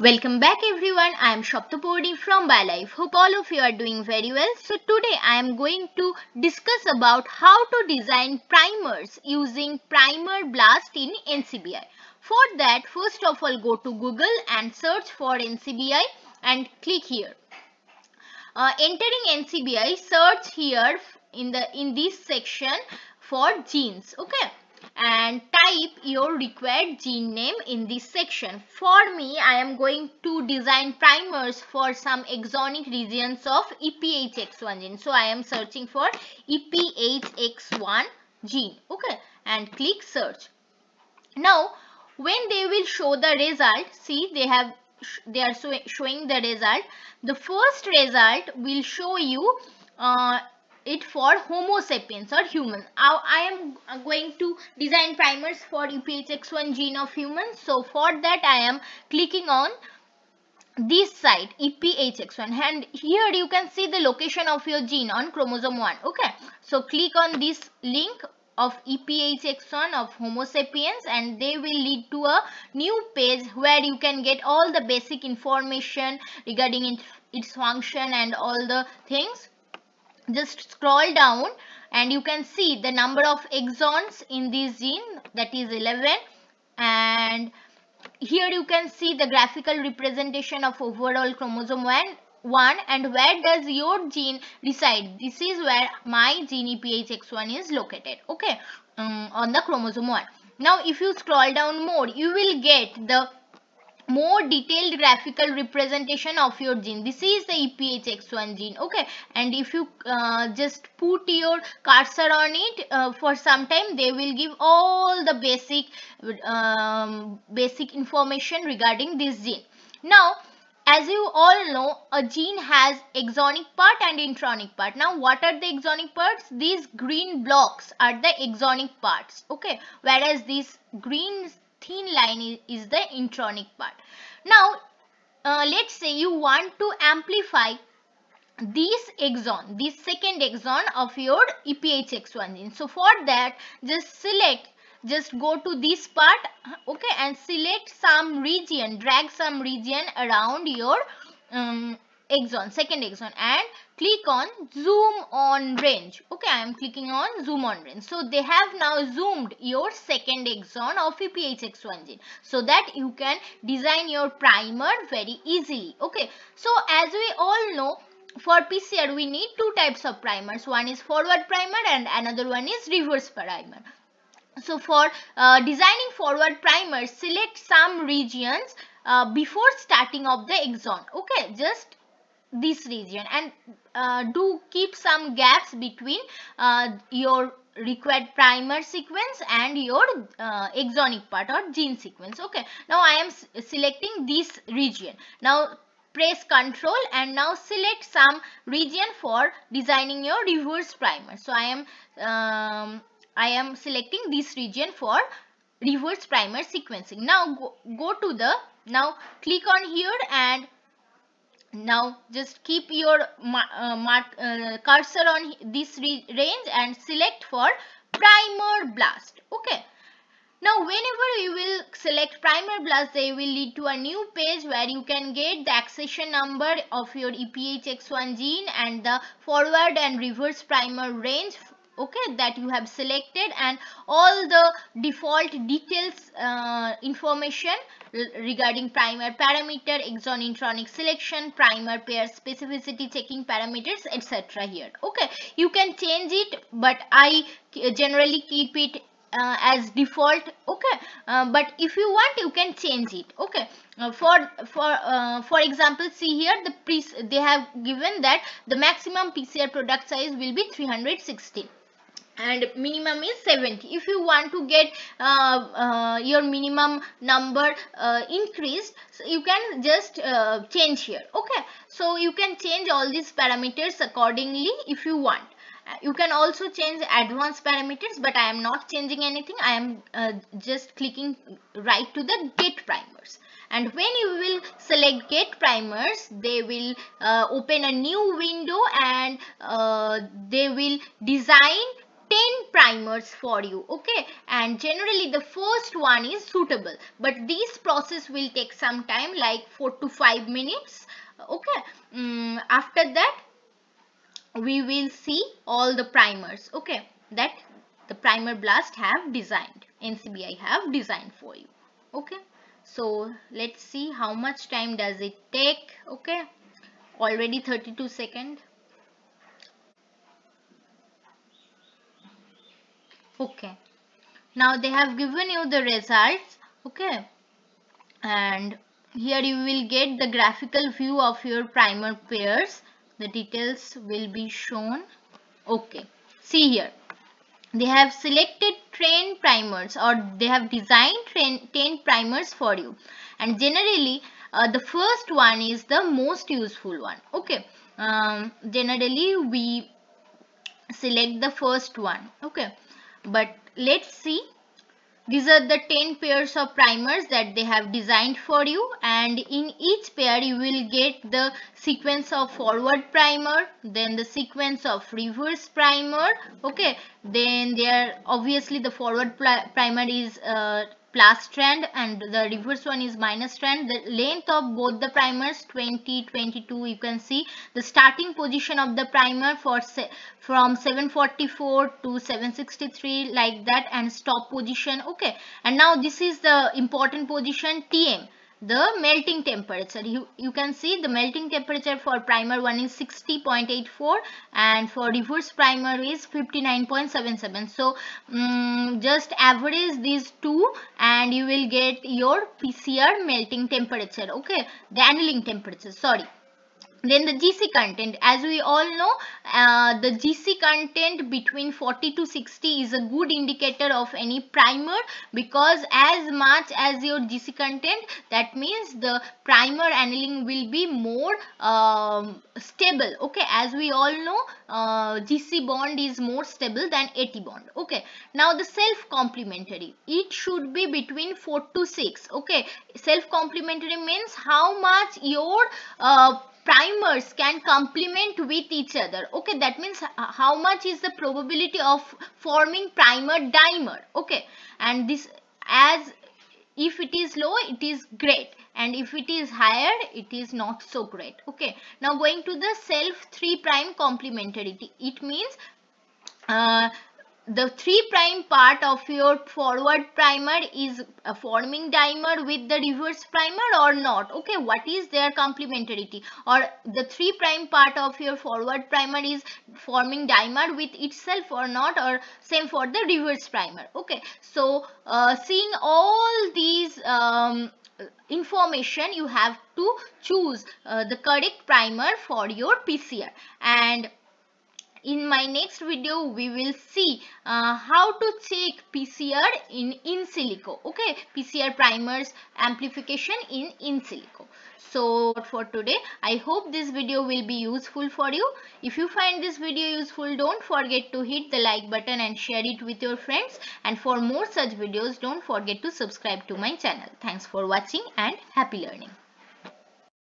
Welcome back everyone. I am Saptaparni from BioLive. Hope all of you are doing very well. So today I am going to discuss about how to design primers using Primer Blast in NCBI. For that first of all go to Google and search for NCBI and click here. Uh, entering NCBI search here in the in this section for genes. Okay and type your required gene name in this section. For me, I am going to design primers for some exonic regions of EPHX1 gene. So, I am searching for EPHX1 gene. Okay, and click search. Now, when they will show the result, see they have they are showing the result. The first result will show you uh, it for homo sapiens or human. I, I am going to design primers for EPHX1 gene of humans so for that I am clicking on this site EPHX1 and here you can see the location of your gene on chromosome 1 okay. So click on this link of EPHX1 of Homo sapiens and they will lead to a new page where you can get all the basic information regarding its function and all the things just scroll down and you can see the number of exons in this gene that is 11 and here you can see the graphical representation of overall chromosome 1 1 and where does your gene reside? This is where my gene EPHX1 is located okay? Um, on the chromosome 1 now if you scroll down more you will get the more detailed graphical representation of your gene. This is the EPHX1 gene okay? And if you uh, just put your cursor on it uh, for some time they will give all the basic um, basic information regarding this gene. Now as you all know a gene has exonic part and intronic part. Now what are the exonic parts? These green blocks are the exonic parts okay? Whereas these green thin line is, the intronic part. Now, uh, let's say you want to amplify this exon, this second exon of your EPHX1 gene. So, for that, just select, just go to this part, okay, and select some region, drag some region around your um, exon, second exon and click on zoom on range. Okay i am clicking on zoom on range. So they have now zoomed your second exon of EPHX1 gene. So that you can design your primer very easily. Okay so as we all know for PCR we need two types of primers. One is forward primer and another one is reverse primer. So for uh, designing forward primers select some regions uh, before starting of the exon. Okay just this region and uh, do keep some gaps between uh, your required primer sequence and your uh, exonic part or gene sequence. Okay now i am selecting this region. Now press control and now select some region for designing your reverse primer. So i am um, i am selecting this region for reverse primer sequencing. Now go, go to the now click on here and now just keep your uh, mark, uh, cursor on this range and select for primer blast. Okay. Now whenever you will select primer blast they will lead to a new page where you can get the accession number of your EPHX1 gene and the forward and reverse primer range okay that you have selected and all the default details uh, information regarding primer parameter exon intronic selection primer pair specificity checking parameters etc here. Okay you can change it but i generally keep it uh, as default. Okay uh, but if you want you can change it. Okay uh, for for uh, for example see here the pre they have given that the maximum pcr product size will be 316 and minimum is 70 if you want to get uh, uh, your minimum number uh, increased so you can just uh, change here. Okay. So you can change all these parameters accordingly if you want. Uh, you can also change advanced parameters but i am not changing anything. I am uh, just clicking right to the get primers. And when you will select get primers they will open a new window and they will design 10 primers for you okay? And generally the first one is suitable. But this process will take some time like 4 to 5 minutes okay? Um, after that we will see all the primers okay? That the primer blast have designed NCBI have designed for you okay? So let's see how much time does it take okay? Already 32 second okay. Now they have given you the results. Okay. And here you will get the graphical view of your primer pairs. The details will be shown. Okay. See here. They have selected 10 primers or they have designed 10 primers for you. And generally uh, the first one is the most useful one. Okay. Um, generally we select the first one. Okay but let's see. These are the 10 pairs of primers that they have designed for you. And in each pair you will get the sequence of forward primer then the sequence of reverse primer. Okay. Then there obviously the forward primer is uh, plus strand and the reverse one is minus strand the length of both the primers 20 22 you can see the starting position of the primer for from 744 to 763 like that and stop position. Okay. And now this is the important position tm the melting temperature. You you can see the melting temperature for primer one is 60.84 and for reverse primer is 59.77 so um, just average these two and you will get your pcr melting temperature okay? The annealing temperature sorry then the GC content as we all know uh, the GC content between 40 to 60 is a good indicator of any primer because as much as your GC content that means the primer annealing will be more um, stable. Okay as we all know uh, GC bond is more stable than AT bond. Okay now the self complementary it should be between 4 to 6 okay self complementary means how much your uh, primers can complement with each other. Okay that means how much is the probability of forming primer dimer? Okay and this as if it is low it is great and if it is higher it is not so great. Okay now going to the self 3 prime complementarity. It means uh, the 3 prime part of your forward primer is uh, forming dimer with the reverse primer or not? Okay what is their complementarity? Or the 3 prime part of your forward primer is forming dimer with itself or not? Or same for the reverse primer. Okay so uh, seeing all these um, information you have to choose uh, the correct primer for your PCR and in my next video we will see uh, how to check PCR in in silico okay? PCR primers amplification in in silico so for today i hope this video will be useful for you. If you find this video useful don't forget to hit the like button and share it with your friends. And for more such videos don't forget to subscribe to my channel. Thanks for watching and happy learning